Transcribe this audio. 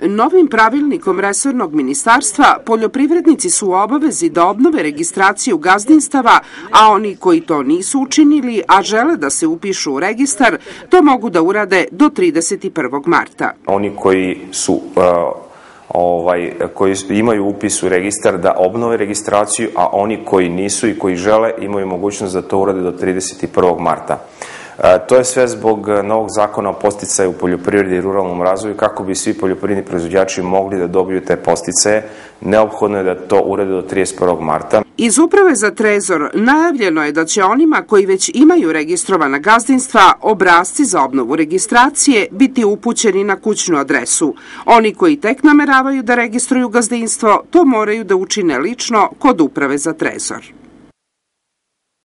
Novim pravilnikom resornog ministarstva poljoprivrednici su u obavezi da obnove registraciju gazdinstava, a oni koji to nisu učinili, a žele da se upišu u registar, to mogu da urade do 31. marta. Oni koji su ovaj, koji imaju upis u registar da obnove registraciju, a oni koji nisu i koji žele imaju mogućnost da to urade do 31. marta. E, to je sve zbog novog zakona o posticaju u poljoprivredi i ruralnom razvoju kako bi svi poljoprivredni proizvođači mogli da dobiju te posticaje. Neophodno je da to urede do 31. marta. Iz Uprave za trezor najavljeno je da će onima koji već imaju registrovana gazdinstva obrazci za obnovu registracije biti upućeni na kućnu adresu. Oni koji tek nameravaju da registruju gazdinstvo to moraju da učine lično kod Uprave za trezor.